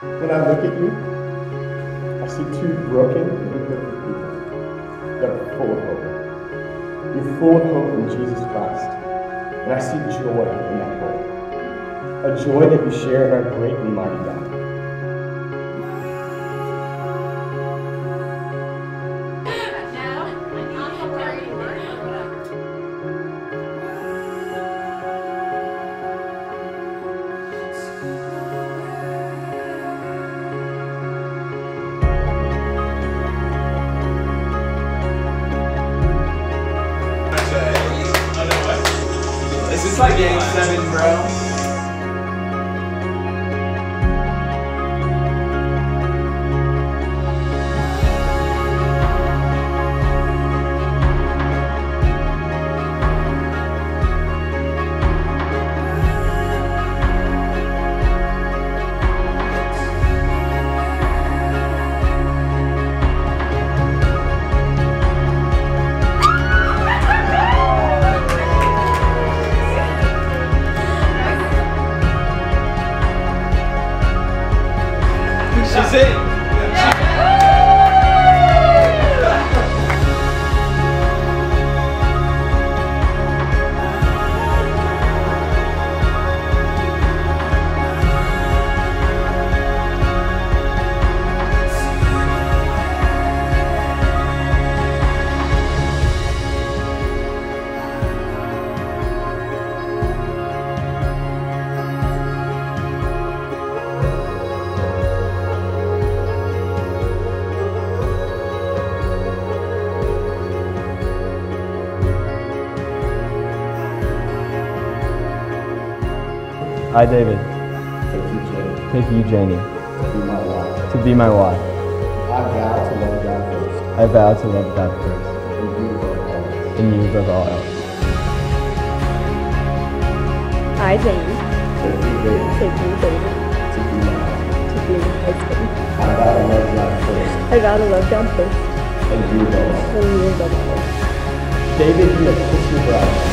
When I look at you, I see two broken and imperfect people that are full of hope. You're full of hope in Jesus Christ, and I see joy in that hope. A joy that you share in our great and mighty God. Is this like game seven, bro? I, David, Thank you, Jane, take you, Janie, to be my wife. to be my wife. I vow to love God first, I vow to love God first, and you above all. and you above all else. I, Jane, Take you, David, take you, David, to be my wife. to be my husband. I vow to love God first, I vow to love God first, and you above all. and you above all. David, you have kissed your bride.